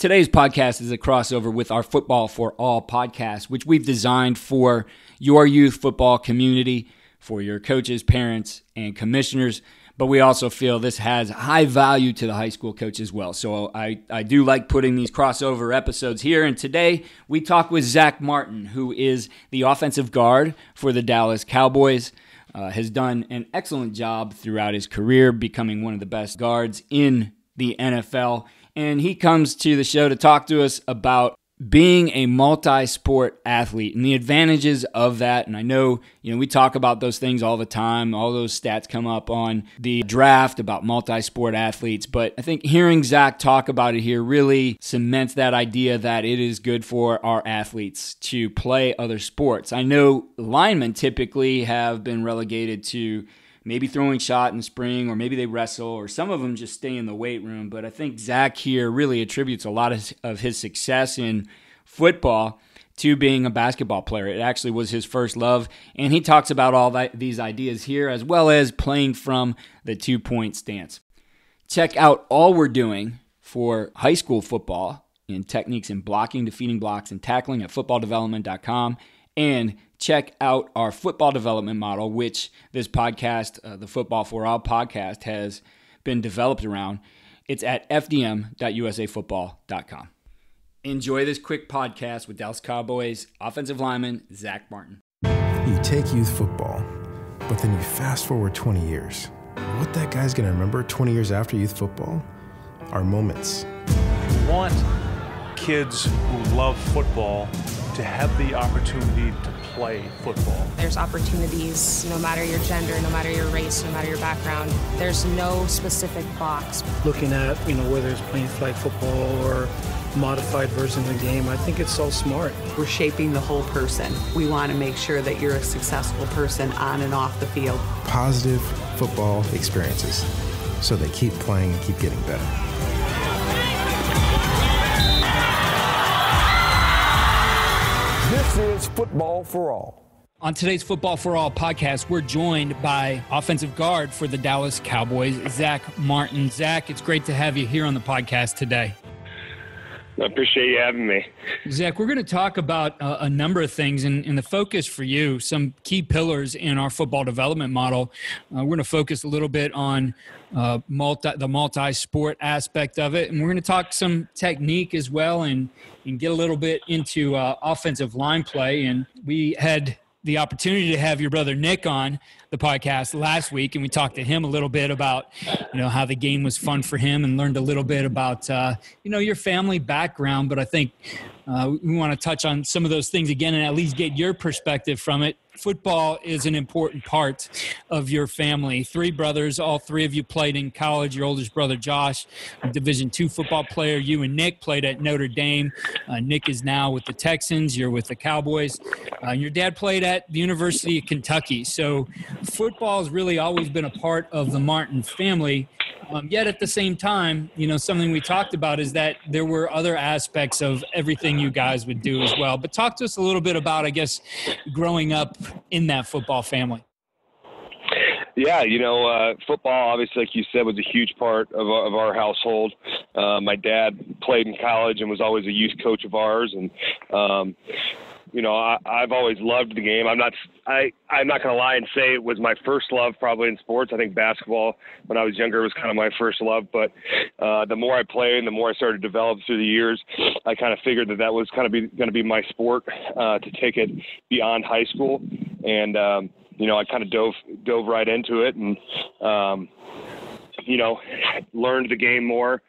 Today's podcast is a crossover with our Football for All podcast, which we've designed for your youth football community, for your coaches, parents, and commissioners. But we also feel this has high value to the high school coach as well. So I, I do like putting these crossover episodes here. And today we talk with Zack Martin, who is the offensive guard for the Dallas Cowboys. Uh, has done an excellent job throughout his career, becoming one of the best guards in the NFL and he comes to the show to talk to us about being a multi-sport athlete and the advantages of that. And i know you know we talk about those things all the time. All those stats come up on the draft about multi-sport athletes. But i think hearing zack talk about it here really cements that idea that it is good for our athletes to play other sports. I know linemen typically have been relegated to maybe throwing shot in spring, or maybe they wrestle, or some of them just stay in the weight room. But I think Zack here really attributes a lot of, of his success in football to being a basketball player. It actually was his first love, and he talks about all that, these ideas here as well as playing from the two point stance. Check out all we're doing for high school football in techniques in blocking, defeating blocks, and tackling at footballdevelopment.com and check out our football development model, which this podcast, uh, the Football for All podcast, has been developed around. It's at fdm.usafootball.com. Enjoy this quick podcast with Dallas Cowboys offensive lineman Zack Martin. You take youth football, but then you fast forward 20 years. What that guy's going to remember 20 years after youth football are moments. We want kids who love football to have the opportunity to play football. There's opportunities no matter your gender, no matter your race, no matter your background. There's no specific box. Looking at, you know, whether it's playing flag football or modified version of the game, I think it's so smart. We're shaping the whole person. We want to make sure that you're a successful person on and off the field. Positive football experiences so they keep playing and keep getting better. Football for All. On today's Football for All podcast, we're joined by offensive guard for the Dallas Cowboys, Zack Martin. Zack, it's great to have you here on the podcast today. I appreciate you having me. Zack, we're going to talk about uh, a number of things, and, and, the focus for you, some key pillars in our football development model. Uh, we're going to focus a little bit on uh, multi, the multi-sport aspect of it, and we're going to talk some technique as well, and and get a little bit into uh, offensive line play. And we had the opportunity to have your brother Nick on the podcast last week, and we talked to him a little bit about, you know, how the game was fun for him, and learned a little bit about, uh, you know, your family background. But I think uh, we want to touch on some of those things again, and at least get your perspective from it football is an important part of your family. Three brothers, all three of you played in college. Your oldest brother Josh, Division two football player. You and Nick played at Notre Dame. Uh, Nick is now with the Texans. You're with the Cowboys. Uh, your dad played at the University of Kentucky. So football has really always been a part of the Martin family. Um, yet at the same time, you know, something we talked about is that there were other aspects of everything you guys would do as well. But talk to us a little bit about, I guess, growing up in that football family. Yeah, you know, uh, football obviously, like you said, was a huge part of our, of our household. Uh, my dad played in college and was always a youth coach of ours, and um, you know, I, I've always loved the game. I'm not, I, I'm not going to lie and say it was my first love probably in sports. I think basketball when I was younger was kind of my first love. But uh, the more I played and the more I started to develop through the years, I kind of figured that that was kind of be, going to be my sport uh, to take it beyond high school. And, um, you know, I kind of dove, dove right into it and, um, you know, learned the game more,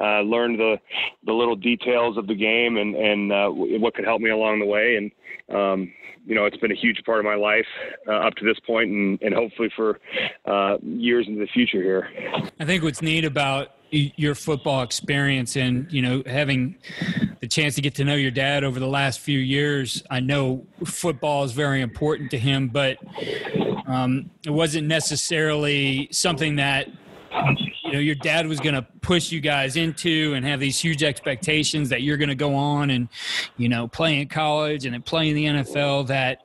uh, learned the the little details of the game and and uh, what could help me along the way. And um, you know, it's been a huge part of my life uh, up to this point, and and hopefully for uh, years into the future here. I think what's neat about your football experience and you know having the chance to get to know your dad over the last few years i know football is very important to him but um, it wasn't necessarily something that you know your dad was going to push you guys into and have these huge expectations that you're going to go on and you know play in college and play in the NFL that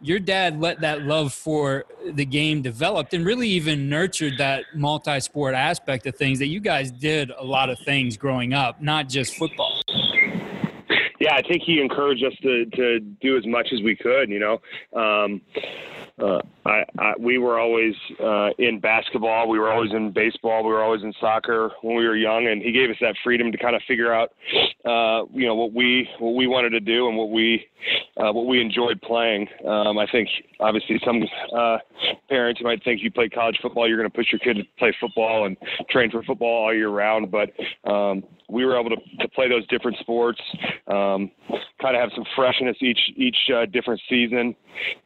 your dad let that love for the game developed and really even nurtured that multi-sport aspect of things that you guys did a lot of things growing up not just football yeah, I think he encouraged us to to do as much as we could. You know, um, uh, I, I, we were always uh, in basketball, we were always in baseball, we were always in soccer when we were young, and he gave us that freedom to kind of figure out, uh, you know, what we what we wanted to do and what we uh, what we enjoyed playing. Um, I think obviously some uh, parents might think you play college football, you're going to push your kid to play football and train for football all year round, but um, we were able to, to play those different sports, um, kind of have some freshness each each uh, different season.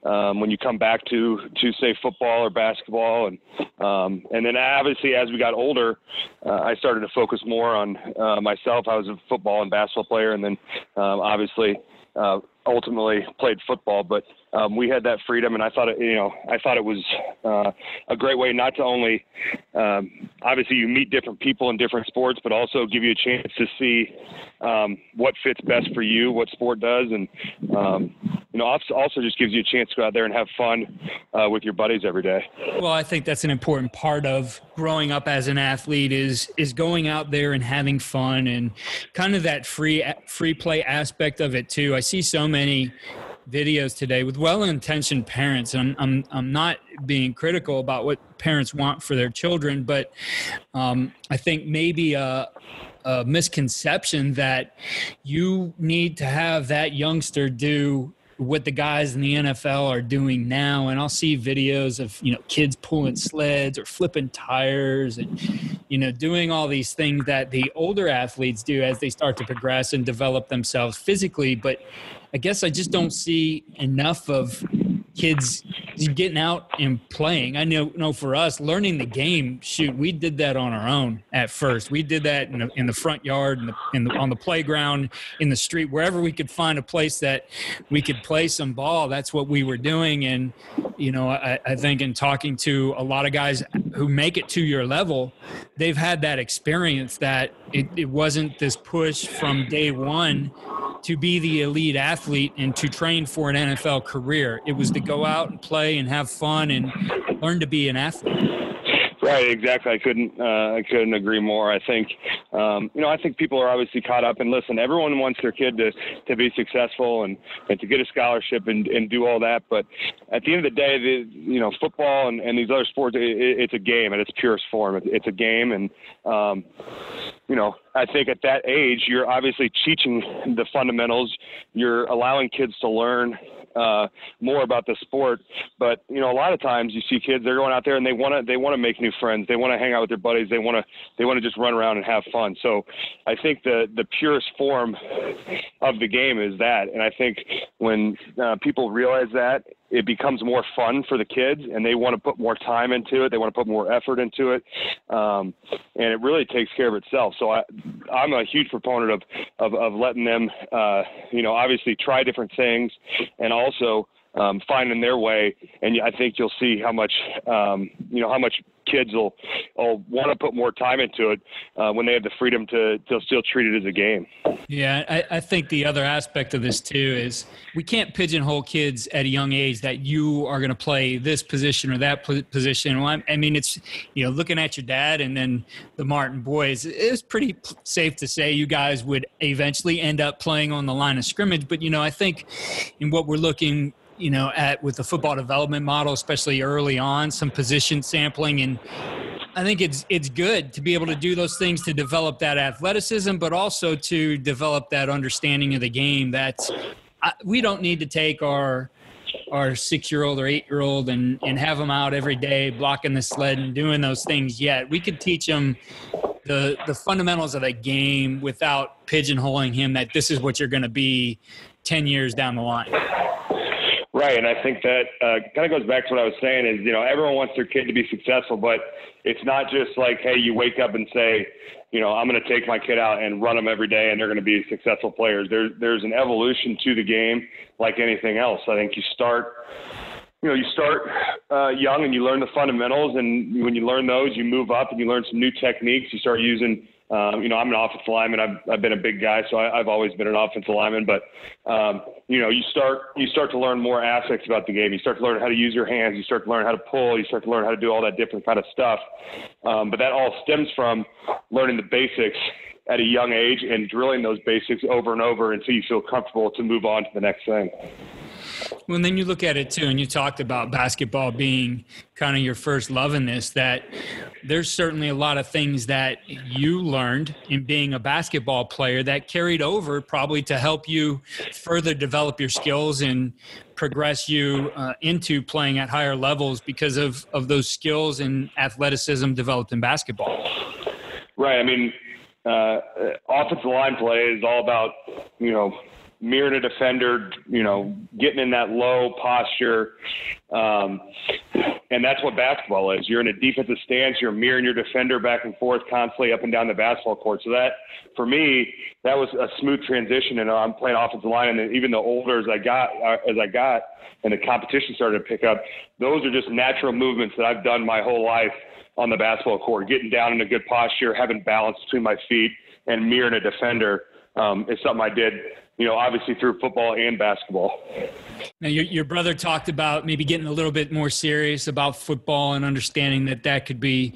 Um, when you come back to to say football or basketball, and um, and then obviously as we got older, uh, I started to focus more on uh, myself. I was a football and basketball player, and then um, obviously uh, ultimately played football, but um, we had that freedom, and I thought it, you know, I thought it was uh, a great way not to only, um, obviously, you meet different people in different sports, but also give you a chance to see um, what fits best for you, what sport does, and um, you know, also just gives you a chance to go out there and have fun uh, with your buddies every day. Well, I think that's an important part of growing up as an athlete is is going out there and having fun and kind of that free free play aspect of it too. I see so many videos today with well-intentioned parents and I'm, I'm, not being critical about what parents want for their children but um, i think maybe a, a misconception that you need to have that youngster do what the guys in the NFL are doing now. And I'll see videos of, you know, kids pulling sleds or flipping tires and, you know, doing all these things that the older athletes do as they start to progress and develop themselves physically. But I guess I just don't see enough of kids getting out and playing. I know, know for us, learning the game. Shoot, we did that on our own at first. We did that in the, in the front yard, in the, in the, on the playground, in the street, wherever we could find a place that we could play some ball. That's what we were doing. And you know, I, I think in talking to a lot of guys who make it to your level, they've had that experience that it, it wasn't this push from day one to be the elite athlete and to train for an NFL career. It was to go out and play and have fun and learn to be an athlete. Right, exactly. I couldn't uh, I couldn't agree more. I think um, you know I think people are obviously caught up and listen. Everyone wants their kid to to be successful and, and to get a scholarship and, and do all that. But at the end of the day, the, you know football and, and these other sports, it, it's a game at its purest form. It's a game, and um, you know I think at that age you're obviously teaching the fundamentals. You're allowing kids to learn uh, more about the sport. But you know, a lot of times you see kids they're going out there and they want to they want to make new friends. They want to hang out with their buddies. They want to they want to just run around and have fun. So I think the the purest form of the game is that. And I think when uh, people realize that it becomes more fun for the kids and they want to put more time into it. They want to put more effort into it. Um, and it really takes care of itself. So I, I'm a huge proponent of, of, of letting them, uh, you know, obviously try different things and also um, finding their way. And I think you'll see how much, um, you know, how much kids will, will want to put more time into it uh, when they have the freedom to, to still treat it as a game. Yeah, I, I, think the other aspect of this too is we can't pigeonhole kids at a young age that you are going to play this position or that position. Well, I mean, it's you know looking at your dad and then the Martin boys. It's pretty safe to say you guys would eventually end up playing on the line of scrimmage. But you know, I think in what we're looking you know, at with the football development model, especially early on, some position sampling, and I think it's it's good to be able to do those things to develop that athleticism, but also to develop that understanding of the game. That uh, we don't need to take our our six year old or eight year old and and have them out every day blocking the sled and doing those things yet. We could teach them the the fundamentals of the game without pigeonholing him that this is what you're going to be ten years down the line. Right, and I think that uh, kind of goes back to what I was saying is, you know, everyone wants their kid to be successful, but it's not just like, hey, you wake up and say, you know, I'm going to take my kid out and run them every day, and they're going to be successful players. There's there's an evolution to the game, like anything else. I think you start, you know, you start uh, young and you learn the fundamentals, and when you learn those, you move up and you learn some new techniques. You start using um, you know, I'm an offensive lineman. I've, I've been a big guy, so I, have always been an offensive lineman. But um, you know, you start you start to learn more aspects about the game. You start to learn how to use your hands. You start to learn how to pull. You start to learn how to do all that different kind of stuff. Um, but that all stems from learning the basics at a young age and drilling those basics over and over until you feel comfortable to move on to the next thing. Well, and then you look at it too, and you talked about basketball being kind of your first love in this, that there's certainly a lot of things that you learned in being a basketball player that carried over probably to help you further develop your skills and progress you uh, into playing at higher levels because of, of those skills and athleticism developed in basketball. Right. I mean, uh, offensive line play is all about, you know, mirroring a defender, you know, getting in that low posture. Um, and that's what basketball is. You're in a defensive stance, you're mirroring your defender back and forth constantly up and down the basketball court. So that, for me, that was a smooth transition. And I'm playing offensive line, and even the older as I got, uh, as I got, and the competition started to pick up, those are just natural movements that I've done my whole life on the basketball court. Getting down in a good posture, having balance between my feet, and mirroring a defender um, is something I did you know, obviously through football and basketball. Now, your, your brother talked about maybe getting a little bit more serious about football and understanding that that could be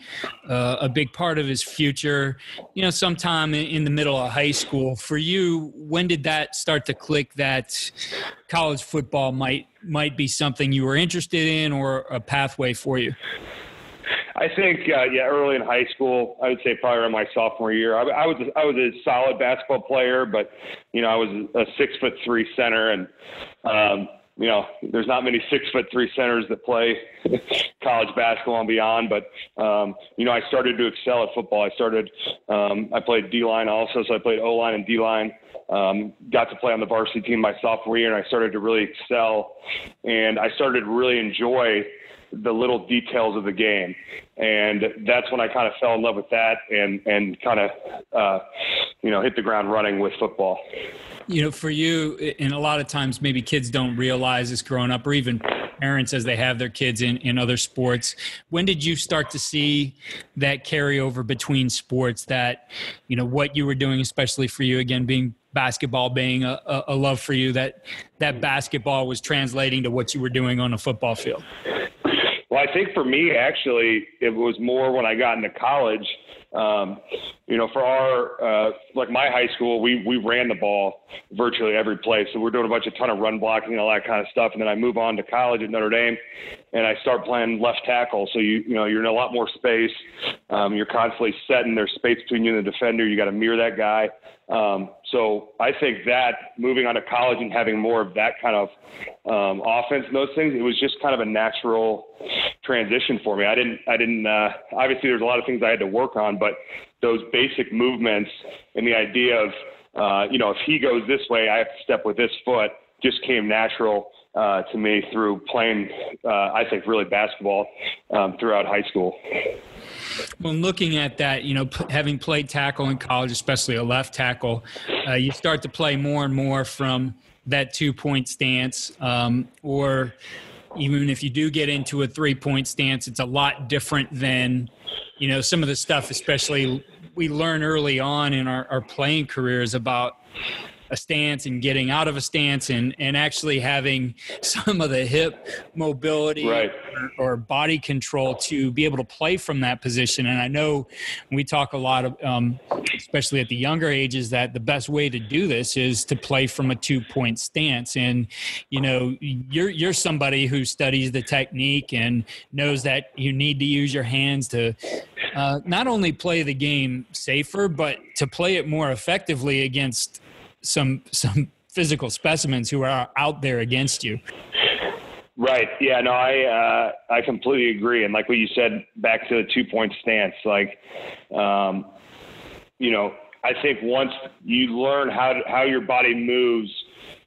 uh, a big part of his future, you know, sometime in, in the middle of high school. For you, when did that start to click that college football might might be something you were interested in or a pathway for you? I think uh, yeah, early in high school, I would say probably around my sophomore year. I, I was I was a solid basketball player, but you know I was a six foot three center, and um, you know there's not many six foot three centers that play college basketball and beyond. But um, you know I started to excel at football. I started um, I played D line also, so I played O line and D line. Um, got to play on the varsity team my sophomore year, and I started to really excel, and I started to really enjoy the little details of the game. And that's when I kind of fell in love with that and, and kind of, uh, you know, hit the ground running with football. You know, for you, and a lot of times maybe kids don't realize this growing up, or even parents as they have their kids in, in other sports. When did you start to see that carryover between sports that, you know, what you were doing, especially for you, again, being basketball being a, a love for you, that that basketball was translating to what you were doing on a football field? Well, I think for me, actually, it was more when I got into college. Um, you know, for our uh, like my high school, we we ran the ball virtually every play. So we're doing a bunch of ton of run blocking and all that kind of stuff. And then I move on to college at Notre Dame, and I start playing left tackle. So you you know you're in a lot more space. Um, you're constantly setting there's space between you and the defender. You got to mirror that guy. Um, so I think that moving on to college and having more of that kind of um, offense and those things, it was just kind of a natural transition for me. I didn't, I didn't. Uh, obviously, there's a lot of things I had to work on, but those basic movements and the idea of, uh, you know, if he goes this way, I have to step with this foot, just came natural uh, to me through playing, uh, I think, really basketball um, throughout high school. When looking at that, you know, p- having played tackle in college, especially a left tackle, uh, you start to play more and more from that two point stance, um, or even if you do get into a three point stance, it's a lot different than, you know, some of the stuff, especially we learn early on in our, our playing careers about a stance and getting out of a stance and, and actually having some of the hip mobility right. or, or, body control to be able to play from that position. And I know we talk a lot of, um, especially at the younger ages, that the best way to do this is to play from a two point stance. And, you know, you're, you're somebody who studies the technique and knows that you need to use your hands to uh, not only play the game safer, but to play it more effectively against some some physical specimens who are out there against you. Right. Yeah. No, I uh, I completely agree. And like what you said, back to the two point stance, like, um, you know, I think once you learn how to, how your body moves,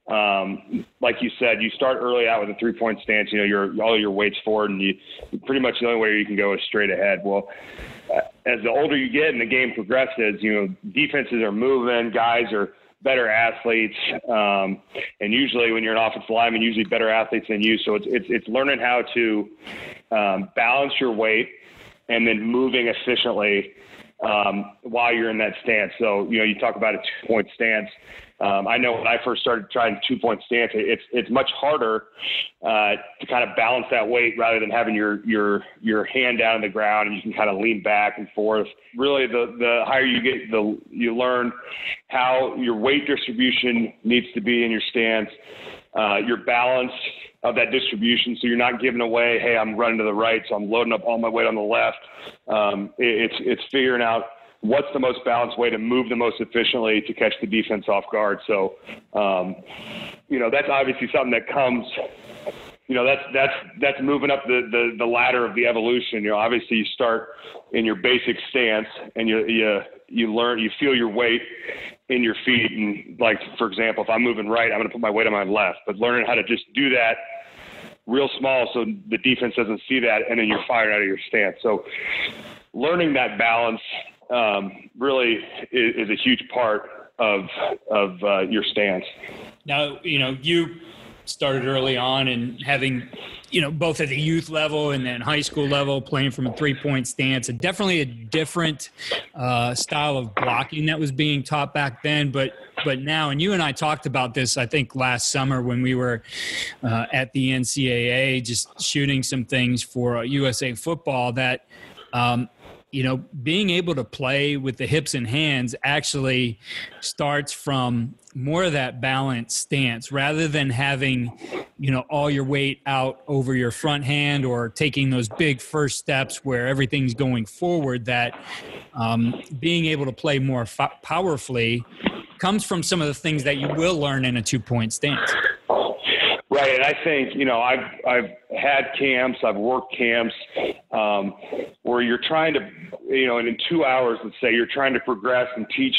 um, like you said, you start early out with a three point stance. You know, your all your weights forward, and you pretty much the only way you can go is straight ahead. Well, uh, as the older you get and the game progresses, you know, defenses are moving, guys are better athletes, um, and usually when you're an offensive lineman, usually better athletes than you. So it's it's, it's learning how to um, balance your weight and then moving efficiently um, while you're in that stance. So, you know, you talk about a two point stance. Um, I know when I first started trying two point stance, it's it's much harder uh, to kind of balance that weight rather than having your your your hand down on the ground and you can kind of lean back and forth. Really, the the higher you get, the you learn how your weight distribution needs to be in your stance, uh, your balance of that distribution. So you're not giving away, hey, I'm running to the right, so I'm loading up all my weight on the left. Um, it, it's it's figuring out what's the most balanced way to move the most efficiently to catch the defense off guard. So, um, you know, that's obviously something that comes. You know, that's that's that's moving up the, the, the ladder of the evolution. You know, obviously you start in your basic stance and you you you learn you feel your weight in your feet and like for example, if I'm moving right, I'm going to put my weight on my left. But learning how to just do that real small so the defense doesn't see that and then you're fired out of your stance. So learning that balance um, really is, is, a huge part of of uh, your stance. Now, you know, you started early on and having, you know, both at the youth level and then high school level, playing from a three point stance, and definitely a different uh, style of blocking that was being taught back then. But but now, and you and I talked about this, I think last summer when we were uh, at the NCAA, just shooting some things for USA football that. Um, you know, being able to play with the hips and hands actually starts from more of that balanced stance rather than having, you know, all your weight out over your front hand or taking those big first steps where everything's going forward. That um, being able to play more powerfully comes from some of the things that you will learn in a two point stance. Right, and I think you know I've I've had camps, I've worked camps um, where you're trying to, you know, and in two hours, let's say you're trying to progress and teach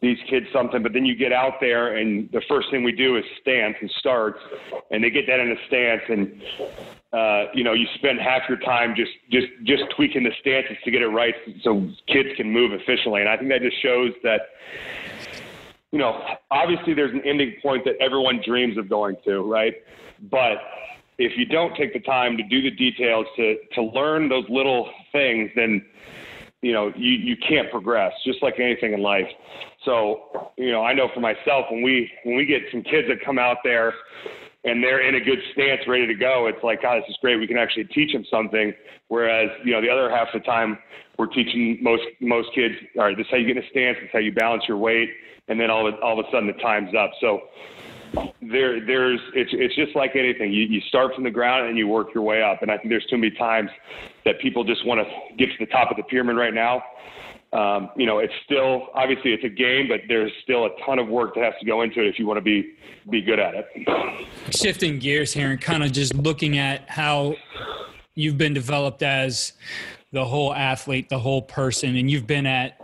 these kids something, but then you get out there and the first thing we do is stance and starts, and they get that in a stance, and uh, you know you spend half your time just just just tweaking the stances to get it right so kids can move efficiently, and I think that just shows that you know, obviously there's an ending point that everyone dreams of going to, right? But if you don't take the time to do the details to to learn those little things, then you know you you can't progress. Just like anything in life. So you know, I know for myself when we when we get some kids that come out there and they're in a good stance, ready to go, it's like, God, this is great. We can actually teach them something. Whereas, you know, the other half of the time, we're teaching most most kids, all right, this is how you get in a stance, this is how you balance your weight, and then all of, all of a sudden the time's up. So there there's it's it's just like anything. You you start from the ground and you work your way up. And I think there's too many times that people just want to get to the top of the pyramid right now. Um, you know, it's still obviously it's a game, but there's still a ton of work that has to go into it if you want to be be good at it. Shifting gears here and kind of just looking at how you've been developed as the whole athlete, the whole person, and you've been at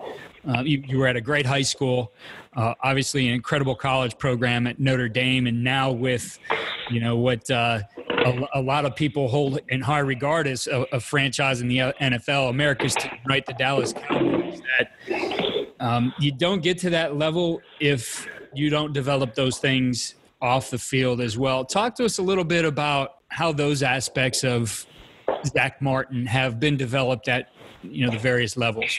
uh, you, you, were at a great high school, uh, obviously an incredible college program at Notre Dame, and now with, you know, what uh, a, a, lot of people hold in high regard as a, a franchise in the NFL, America's team, right? The Dallas Cowboys. That um, you don't get to that level if you don't develop those things off the field as well. Talk to us a little bit about how those aspects of Zack Martin have been developed at you know the various levels.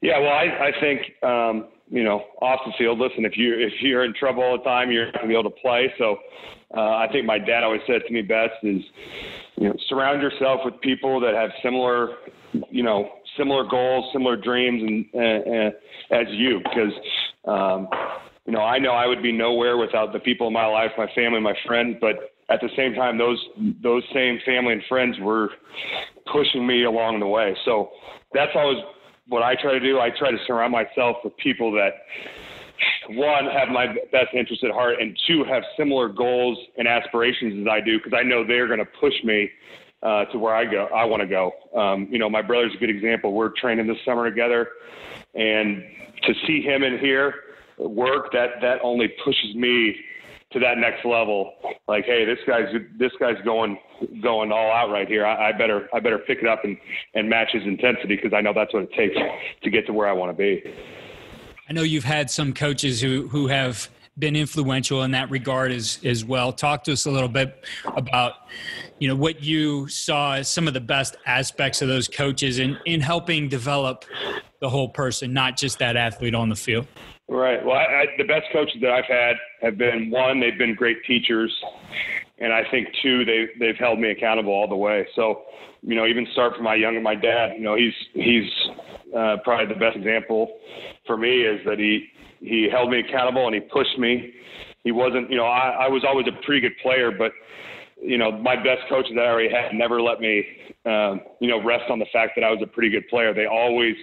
Yeah, well, I, I think um, you know off the field. Listen, if you if you're in trouble all the time, you're not going to be able to play. So uh, I think my dad always said to me best is you know surround yourself with people that have similar you know similar goals, similar dreams, and, and, as you because. Um, you know, I know I would be nowhere without the people in my life, my family, my friends. But at the same time, those those same family and friends were pushing me along the way. So that's always what I try to do, I try to surround myself with people that one have my best interest at heart and two have similar goals and aspirations as I do because I know they're going to push me uh, to where I go. I want to go. Um, you know, my brother's a good example. We're training this summer together, and to see him in here work that that only pushes me to that next level. Like, hey, this guy's this guy's going going all out right here. I, I better I better pick it up and and match his intensity because I know that's what it takes to get to where I want to be. I know you've had some coaches who who have been influential in that regard as as well. Talk to us a little bit about you know what you saw as some of the best aspects of those coaches in in helping develop the whole person, not just that athlete on the field. Right. Well, I, I, the best coaches that I've had have been one, they've been great teachers, and I think two, they they've held me accountable all the way. So, you know, even start from my younger, my dad. You know, he's he's uh, probably the best example for me is that he he held me accountable and he pushed me. He wasn't, you know, I, I was always a pretty good player, but you know, my best coaches that I already had never let me, um, you know, rest on the fact that I was a pretty good player. They always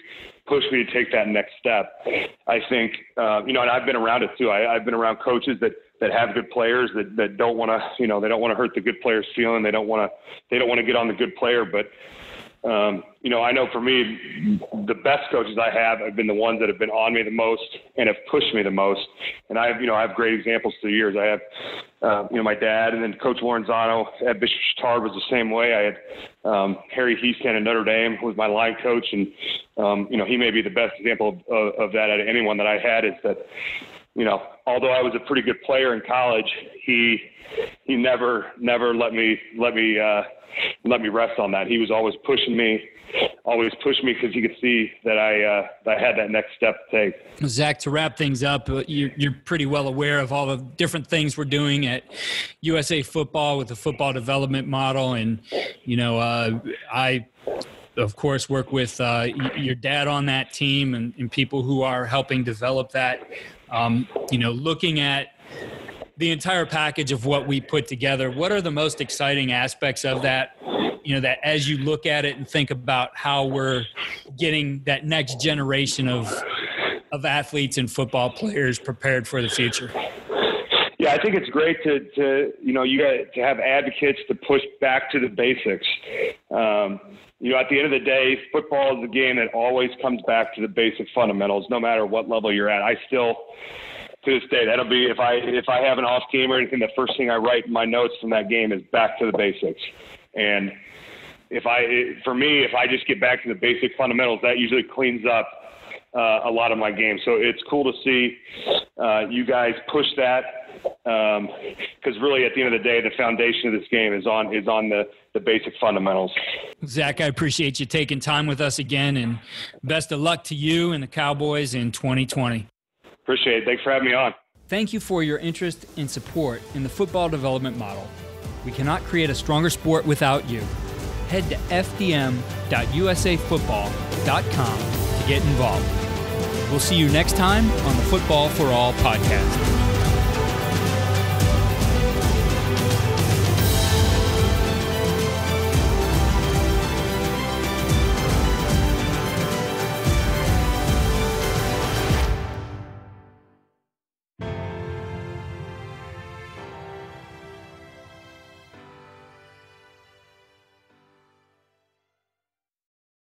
pushed me to take that next step. I think, uh, you know, and I've been around it too. I, I've been around coaches that that have good players that that don't want to, you know, they don't want to hurt the good players' feeling. They don't want to, they don't want to get on the good player, but um, you know, I know for me, the best coaches I have have been the ones that have been on me the most and have pushed me the most. And I have, you know, I have great examples through the years. I have, uh, you know, my dad, and then Coach Lorenzano at Bishop Chatard was the same way. I had um, Harry Hiestand at Notre Dame, who was my line coach, and um, you know, he may be the best example of, of, of that out of anyone that I had. Is that, you know, although I was a pretty good player in college, he he never never let me let me. Uh, let me rest on that. He was always pushing me, always pushing me because he could see that I uh, I had that next step to take. Zack, to wrap things up, uh, you're pretty well aware of all the different things we're doing at USA Football with the football development model, and you know, uh, I of course, work with uh, your dad on that team and, and, people who are helping develop that. Um, you know, looking at the entire package of what we put together, what are the most exciting aspects of that? You know, that as you look at it and think about how we're getting that next generation of of athletes and football players prepared for the future. Yeah, I think it's great to, to you know you got to have advocates to push back to the basics. Um, you know, at the end of the day, football is a game that always comes back to the basic fundamentals, no matter what level you're at. I still to this day. That'll be if I if I have an off game or anything, the first thing I write in my notes from that game is back to the basics. And if I for me, if I just get back to the basic fundamentals, that usually cleans up uh, a lot of my game. So it's cool to see uh, you guys push that because um, really, at the end of the day, the foundation of this game is on is on the the basic fundamentals. Zack, I appreciate you taking time with us again, and best of luck to you and the Cowboys in 2020. Appreciate it. Thanks for having me on. Thank you for your interest and support in the football development model. We cannot create a stronger sport without you. Head to fdm.usafootball.com to get involved. We'll see you next time on the Football for All podcast.